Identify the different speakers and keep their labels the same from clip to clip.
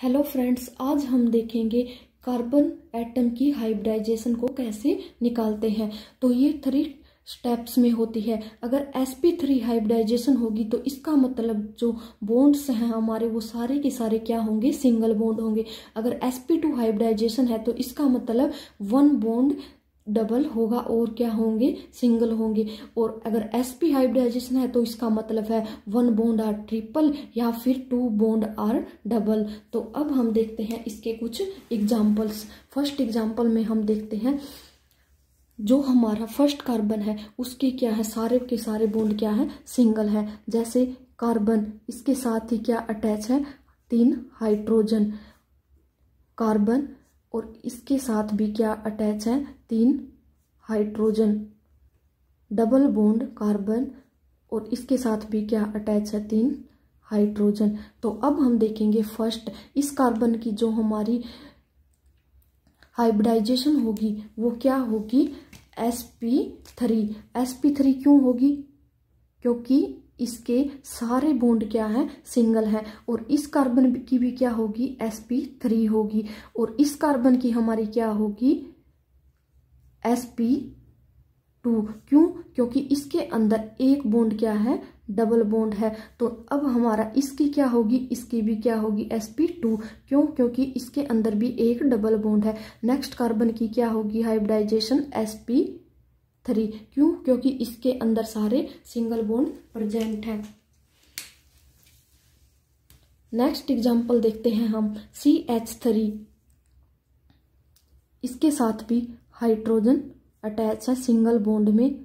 Speaker 1: Hello friends आज हम देखेंगे कार्बन एटम की हाइब्रिडाइजेशन को कैसे निकालते हैं। तो ये थ्री स्टेप्स में होती है। अगर एस पी थ्री हाइब्रिडाइजेशन होगी तो इसका मतलब जो बॉन्ड्स हैं हमारे, वो सारे के सारे क्या होंगे? सिंगल बॉन्ड होंगे। अगर एस पी टू हाइब्रिडाइजेशन है तो इसका मतलब वन बॉन्ड डबल होगा और क्या होंगे? सिंगल होंगे। और अगर sp हाइब्रिडाइजेशन है तो इसका मतलब है वन बॉन्ड आर ट्रिपल या फिर टू बॉन्ड आर डबल तो अब हम देखते हैं इसके कुछ एग्जांपल्स फ़र्स्ट एग्जांपल में हम देखते हैं, जो हमारा फ़र्स्ट कार्बन है, उसके क्या है? सारे के सारे बॉन्ड क्या है? सिंगल है। जैसे कार्बन इसके साथ ही क्या अटैच है? तीन हाइड्रोजन कार्बन और इसके साथ भी क्या अटैच है? तीन हाइड्रोजन डबल बॉन्ड कार्बन और इसके साथ भी क्या अटैच है? तीन हाइड्रोजन तो अब हम देखेंगे फ़र्स्ट इस कार्बन की जो हमारी हाइब्रिडाइजेशन होगी, वो क्या होगी? S P three S P three क्यों होगी? क्योंकि इसके सारे बॉन्ड क्या है? सिंगल है। और इस कार्बन की भी क्या होगी? Sp थ्री होगी। और इस कार्बन की हमारी क्या होगी? Sp two. क्यों? क्योंकि इसके अंदर एक बॉन्ड क्या है? डबल बॉन्ड है। तो अब हमारा इसकी क्या होगी? इसकी भी क्या होगी? Sp two. क्यों? क्योंकि इसके अंदर भी एक डबल बॉन्ड है। नेक्स्ट कार्बन की क्या होगी? हाइब्रिडाइजेशन sp थ्री क्यों? क्योंकि इसके अंदर सारे सिंगल बॉन्ड प्रेजेंट है। नेक्स्ट एग्जांपल देखते हैं हम। सी एच थ्री इसके साथ भी हाइड्रोजन अटैच है सिंगल बॉन्ड में।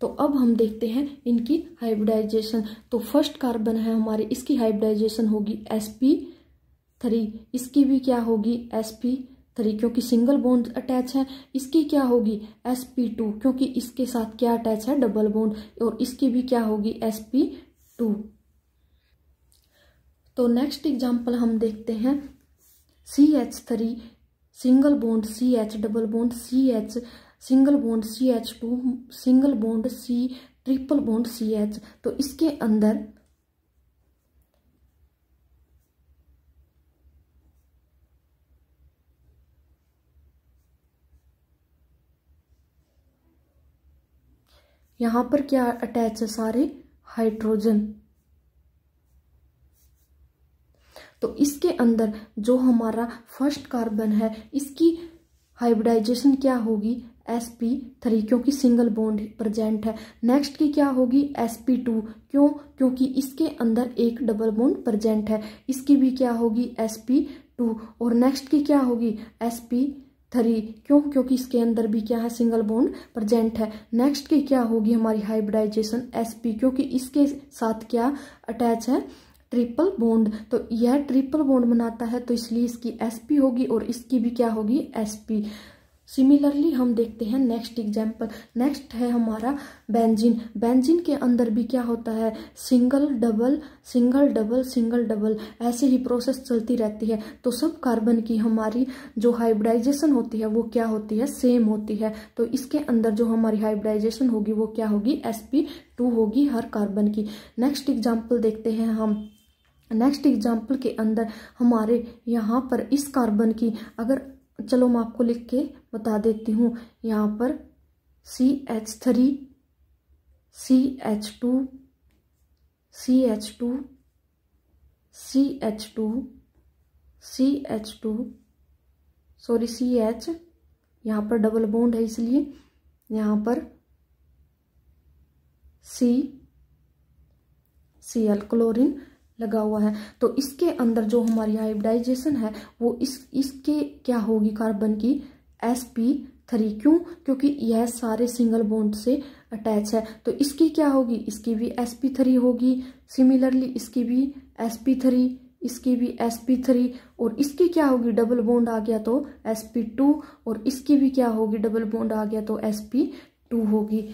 Speaker 1: तो अब हम देखते हैं इनकी हाइब्रिडाइजेशन तो फ़र्स्ट कार्बन है हमारी, इसकी हाइब्रिडाइजेशन होगी एसपी थ्री इसकी भी क्या होगी? एसपी थ्री क्योंकि सिंगल बॉन्ड अटैच है। इसकी क्या होगी? एस पी टू क्योंकि इसके साथ क्या अटैच है? डबल बॉन्ड और इसकी भी क्या होगी? एस पी टू तो नेक्स्ट एग्जांपल हम देखते हैं। C H three single bond C H double bond C H single bond C H two single bond C triple bond C H तो इसके अंदर यहाँ पर क्या अटैच है सारे? हाइड्रोजन तो इसके अंदर जो हमारा फ़र्स्ट कार्बन है, इसकी हाइब्रिडाइजेशन क्या होगी? Sp थ्री क्योंकि सिंगल बॉन्ड प्रेजेंट है। नेक्स्ट की क्या होगी? Sp टू क्यों? क्योंकि इसके अंदर एक डबल बॉन्ड प्रेजेंट है। इसकी भी क्या होगी? Sp टू और नेक्स्ट की क्या होगी? Sp थ्री क्यों? क्योंकि इसके अंदर भी क्या है? सिंगल बॉन्ड प्रेजेंट है। नेक्स्ट की क्या होगी हमारी हाइब्रिडाइजेशन एसपी क्योंकि इसके साथ क्या अटैच है? ट्रिपल बॉन्ड तो यह ट्रिपल बॉन्ड बनाता है तो इसलिए इसकी एसपी होगी और इसकी भी क्या होगी? एसपी सिमिलरली हम देखते हैं नेक्स्ट एग्ज़ाम्पल नेक्स्ट है हमारा बेंजिन बेंजिन के अंदर भी क्या होता है? Single double single double single double ऐसे ही प्रोसेस चलती रहती है। तो सब कार्बन की हमारी जो हाइब्रिडाइजेशन होती है, वो क्या होती है? सेम होती है। तो इसके अंदर जो हमारी हाइब्रिडाइजेशन होगी, वो क्या होगी? एसपी टू होगी हर कार्बन की। नेक्स्ट एग्ज़ाम्पल देखते हैं हम। नेक्स्ट एग्ज़ाम्पल के अंदर हमारे यहाँ पर इस कार्बन की, अगर, चलो मैं आपको लिख के बता देती हूँ, यहाँ पर C H three C H two C H two C H two C H two sorry C H यहाँ पर डबल बॉन्ड है इसलिए, यहाँ पर सी सी एल क्लोरीन लगा हुआ है। तो इसके अंदर जो हमारी हाइब्रिडाइजेशन है, वो इस, इसके क्या होगी कार्बन की? एस पी थ्री क्यों? क्योंकि यह सारे सिंगल बॉन्ड से अटैच है। तो इसकी क्या होगी? इसकी भी एस पी थ्री होगी। सिमिलरली इसकी भी एस पी थ्री इसकी भी एस पी थ्री और इसकी क्या होगी? डबल बॉन्ड आ गया तो एस पी टू और इसकी भी क्या होगी? डबल बॉन्ड आ गया तो एस पी टू होगी।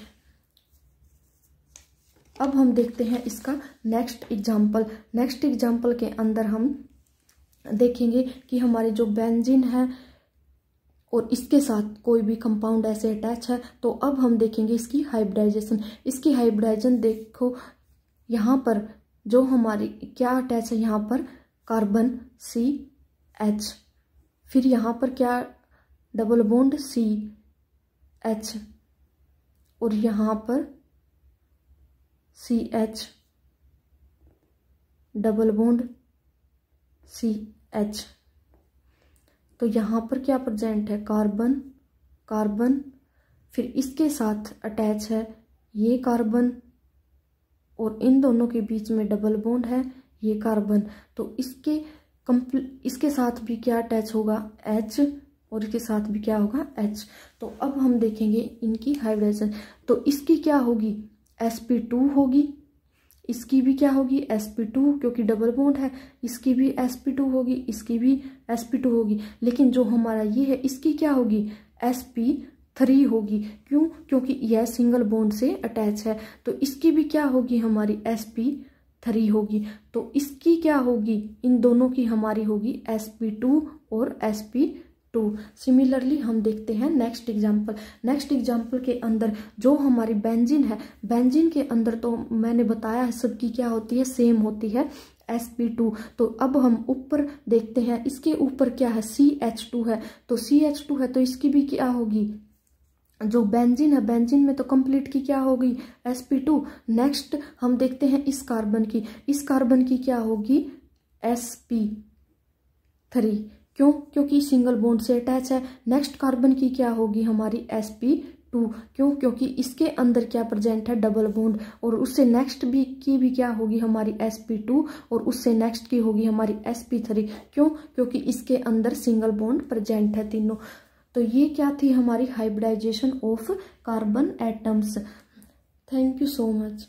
Speaker 1: अब हम देखते हैं इसका नेक्स्ट एग्ज़ाम्पल नेक्स्ट एग्ज़ाम्पल के अंदर हम देखेंगे कि हमारे जो बेंजिन है और इसके साथ कोई भी कंपाउंड ऐसे अटैच है तो अब हम देखेंगे इसकी हाइब्रिडाइजेशन इसकी हाइब्रिडाइजेशन देखो, यहाँ पर जो हमारी क्या अटैच है, यहाँ पर कार्बन सी एच फिर यहाँ पर क्या डबल बॉन्ड सी एच और यहाँ पर C H double bond C H तो यहाँ पर क्या प्रेजेंट है? कार्बन कार्बन फिर इसके साथ अटैच है ये कार्बन और इन दोनों के बीच में डबल बॉन्ड है ये कार्बन तो इसके कंप्ली इसके साथ भी क्या अटैच होगा? एच और इसके साथ भी क्या होगा? एच तो अब हम देखेंगे इनकी हाइब्रिडाइजेशन तो इसकी क्या होगी? Sp2 होगी। इसकी भी क्या होगी? Sp2 क्योंकि डबल बॉन्ड है। इसकी भी sp2 होगी, इसकी भी sp2 होगी। लेकिन जो हमारा ये है, इसकी क्या होगी? एस पी थ्री होगी। क्यों? क्योंकि यह सिंगल बॉन्ड से अटैच है। तो इसकी भी क्या होगी? हमारी एस पी थ्री होगी। तो इसकी क्या होगी? इन दोनों की हमारी होगी एस पी टू और sp टू सिमिलरली हम देखते हैं नेक्स्ट एग्ज़ाम्पल नेक्स्ट एग्ज़ाम्पल के अंदर जो हमारी बेंजिन है बेंजिन के अंदर तो मैंने बताया है सबकी क्या होती है सेम होती है एस पी टू तो अब हम ऊपर देखते हैं, इसके ऊपर क्या है? सी एच टू है. तो सी एच टू है तो इसकी भी क्या होगी? जो बेंजिन है बेंजिन में तो कंप्लीट की क्या होगी? Sp2 नेक्स्ट हम देखते हैं इस कार्बन की. इस कार्बन की क्या होगी? Sp3 क्यों? क्योंकि सिंगल बॉन्ड से अटैच है। नेक्स्ट कार्बन की क्या होगी हमारी sp टू क्यों? क्योंकि इसके अंदर क्या प्रेजेंट है? डबल बॉन्ड और उससे नेक्स्ट भी की भी क्या होगी हमारी sp टू और उससे नेक्स्ट की होगी हमारी sp थ्री क्यों? क्योंकि इसके अंदर सिंगल बॉन्ड प्रेजेंट है तीनों। तो ये क्या थी हमारी hybridisation of carbon atoms thank you so much